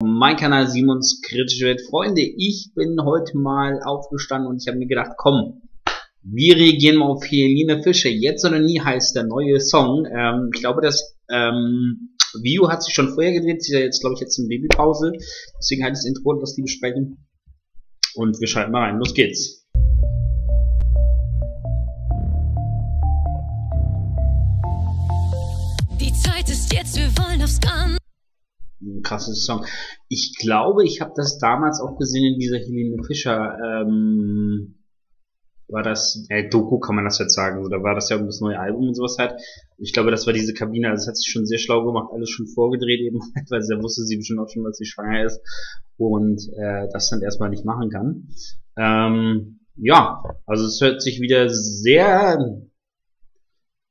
Mein Kanal Simons Kritische Welt. Freunde, ich bin heute mal aufgestanden und ich habe mir gedacht, komm, wir reagieren mal auf Helene Fischer. Jetzt oder nie heißt der neue Song. Ähm, ich glaube, das ähm, Video hat sich schon vorher gedreht. Sie ist ja jetzt, glaube ich, jetzt in Babypause. Deswegen halt das Intro und das die besprechen. Und wir schalten mal rein. Los geht's. Krasses Song. Ich glaube, ich habe das damals auch gesehen in dieser Helene Fischer, ähm, war das, äh, Doku kann man das jetzt sagen, oder war das ja um das neue Album und sowas halt. Ich glaube, das war diese Kabine, also das hat sich schon sehr schlau gemacht, alles schon vorgedreht eben, weil sie ja wusste sie bestimmt auch schon, dass sie schwanger ist und äh, das dann erstmal nicht machen kann. Ähm, ja, also es hört sich wieder sehr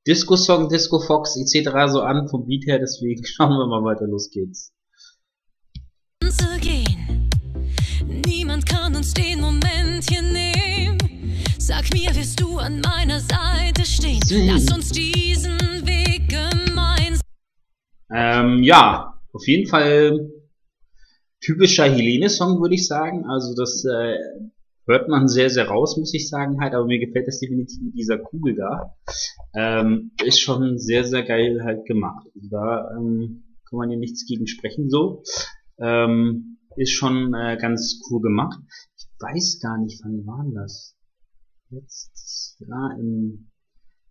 Disco-Song, Disco Fox etc. so an vom Beat her, deswegen schauen wir mal weiter, los geht's. Gehen. Niemand kann uns den Moment hier nehmen. Sag mir, wirst du an meiner Seite stehen? Lass uns diesen Weg gemeinsam. Ähm, ja, auf jeden Fall typischer Helene-Song, würde ich sagen. Also das äh, hört man sehr, sehr raus, muss ich sagen halt, aber mir gefällt das definitiv mit dieser Kugel da. Ähm, ist schon sehr, sehr geil halt gemacht. Also da ähm, kann man ja nichts gegen sprechen so. Ähm, ist schon äh, ganz cool gemacht. Ich weiß gar nicht, wann war das? Jetzt, ja, im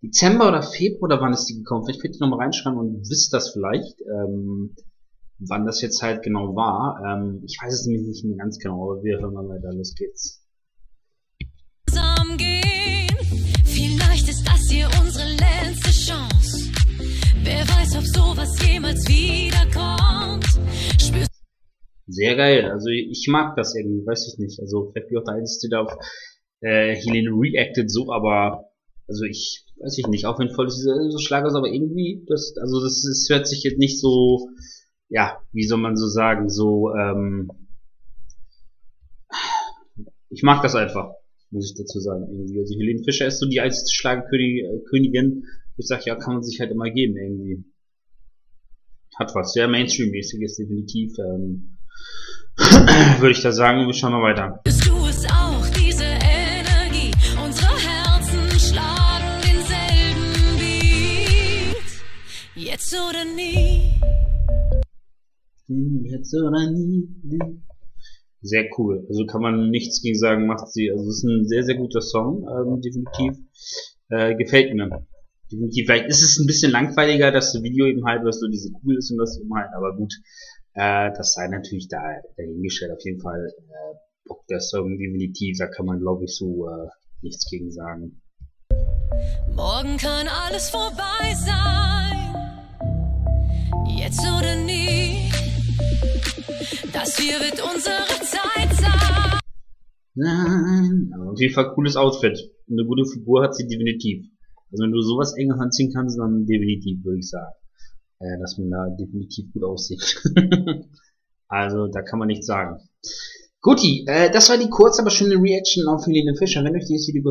Dezember oder Februar oder wann ist die gekommen? Vielleicht könnt ihr noch mal reinschreiben und wisst das vielleicht, ähm, wann das jetzt halt genau war. Ähm, ich weiß es nämlich nicht mehr ganz genau, aber wir hören mal weiter. Los geht's. Vielleicht ist das hier unsere letzte Chance. Wer weiß, ob sowas jemals wiederkommt. Sehr geil. Also ich mag das irgendwie, weiß ich nicht. Also vielleicht bin ich auch der Einzige, der auf äh, Helene reacted so, aber also ich weiß ich nicht. Jeden Fall ist dieser so Schlager, aber irgendwie das, also das, das hört sich jetzt nicht so, ja, wie soll man so sagen, so ähm, ich mag das einfach muss ich dazu sagen, irgendwie. Also Helene Fischer ist so die als Schlagerkönigin, ich sag, ja, kann man sich halt immer geben, irgendwie. Hat was, sehr Mainstream-mäßig ist definitiv, ähm, würde ich da sagen, wir schauen mal weiter. du es auch, diese Energie? Unsere Herzen schlagen denselben Beat. Jetzt oder nie. Jetzt oder nie sehr cool. Also kann man nichts gegen sagen, macht sie. Also es ist ein sehr, sehr guter Song, ähm, definitiv. Äh, gefällt mir. Definitiv. Vielleicht ist es ein bisschen langweiliger, dass das Video eben halt, was so diese Kugel ist und das eben halt, aber gut, äh, das sei natürlich da dahingestellt. Auf jeden Fall äh, Bock der Song definitiv, da kann man glaube ich so äh, nichts gegen sagen. Morgen kann alles vorbei sein. Jetzt oder nie. Das hier wird unsere Zeit sein. Nein. Aber auf jeden Fall cooles Outfit. Eine gute Figur hat sie definitiv. Also wenn du sowas eng anziehen kannst, dann definitiv, würde ich sagen. Äh, dass man da definitiv gut aussieht. also da kann man nichts sagen. Guti, äh, das war die kurze, aber schöne Reaction auf Helene Fischer. Wenn euch dieses Video